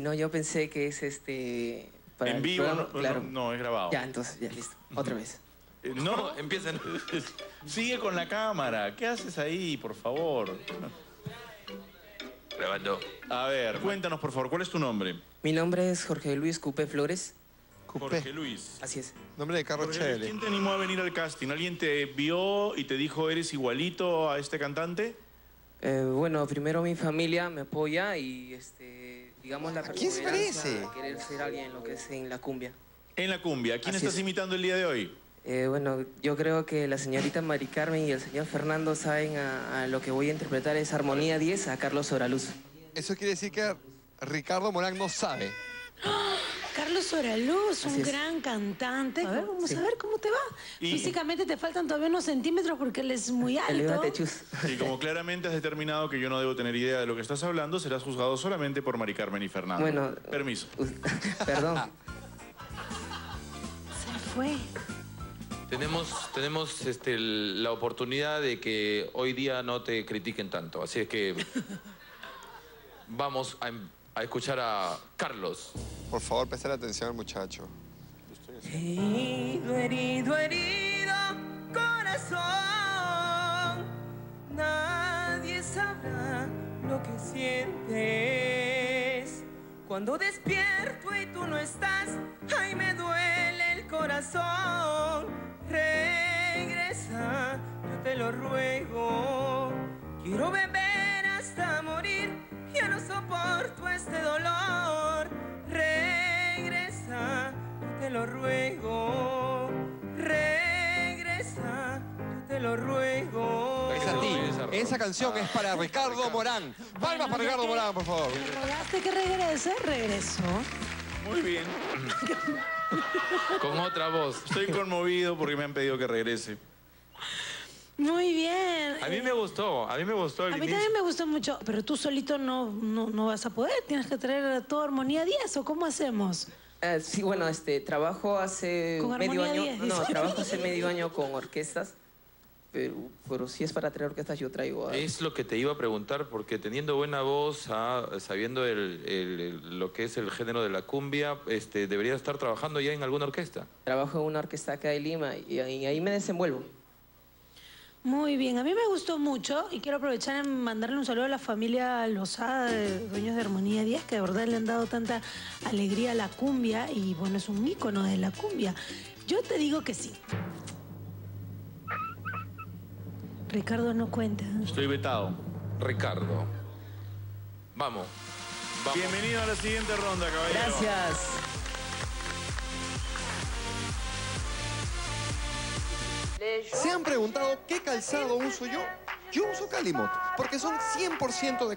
No, yo pensé que es este... para en vivo, no, claro. no, no, es grabado. Ya, entonces, ya, listo. Otra vez. Eh, No, Empiecen. sigue con la cámara. ¿Qué haces ahí, por favor? Grabando. A ver, cuéntanos, por favor, ¿cuál es tu nombre? Mi nombre es Jorge Luis Cupe Flores. Jorge Cupé. Luis. Así es. Nombre de Carlos Jorge, Chele. ¿Quién te animó a venir al casting? ¿Alguien te vio y te dijo eres igualito a este cantante? Eh, bueno, primero mi familia me apoya y, este, digamos, la ¿A quién se parece? de querer ser alguien en lo que es en la cumbia. En la cumbia. ¿A ¿Quién Así estás es. imitando el día de hoy? Eh, bueno, yo creo que la señorita Mari Carmen y el señor Fernando saben a, a lo que voy a interpretar es Armonía 10 a Carlos Oraluz. Eso quiere decir que Ricardo Morán no sabe. Carlos Oraluz, un es. gran cantante. A ver, vamos Sí. a ver cómo te va. Y- Físicamente te faltan todavía unos centímetros porque él es muy alto. Y como claramente has determinado que yo no debo tener idea de lo que estás hablando, serás juzgado solamente por Mari Carmen y Fernando. Bueno. Permiso. Perdón. Se fue. Tenemos, tenemos este, la oportunidad de que hoy día no te critiquen tanto. Así es que vamos a, em- a escuchar a Carlos. Por favor, prestar atención al muchacho. Herido, herido, herido, corazón. Nadie sabrá lo que sientes. Cuando despierto y tú no estás, ay, me duele el corazón. Regresa, yo te lo ruego. Quiero beber te lo ruego. Regresa, yo te lo ruego. Es a ti. Esa canción es para Ricardo Morán. Palmas para Ricardo Morán, por favor. Rogaste que regrese, regresó. Muy bien. Con otra voz. Estoy conmovido porque me han pedido que regrese. Muy bien. A mí me gustó, a mí me gustó el A mí inicio. también me gustó mucho, pero tú solito no, no, no vas a poder. Tienes que traer a toda Armonía 10 o cómo hacemos. Eh, sí, bueno, este, trabajo hace Con medio año. 10, No, dice. trabajo hace medio año con orquestas. Pero, pero si es para traer orquestas, yo traigo a... Es lo que te iba a preguntar, porque teniendo buena voz, ah, sabiendo el- el- el- lo que es el género de la cumbia, este, deberías estar trabajando ya en alguna orquesta. Trabajo en una orquesta acá de Lima y, ahí me desenvuelvo. Muy bien, a mí me gustó mucho y quiero aprovechar en mandarle un saludo a la familia Lozada, de dueños de Armonía 10, que de verdad le han dado tanta alegría a la cumbia y bueno, es un ícono de la cumbia. Yo te digo que sí. Ricardo no cuenta. Estoy vetado. Ricardo. Vamos. Vamos. Bienvenido a la siguiente ronda, caballero. Gracias. ¿Se han preguntado qué calzado uso yo? Yo uso Calimot, porque son 100% de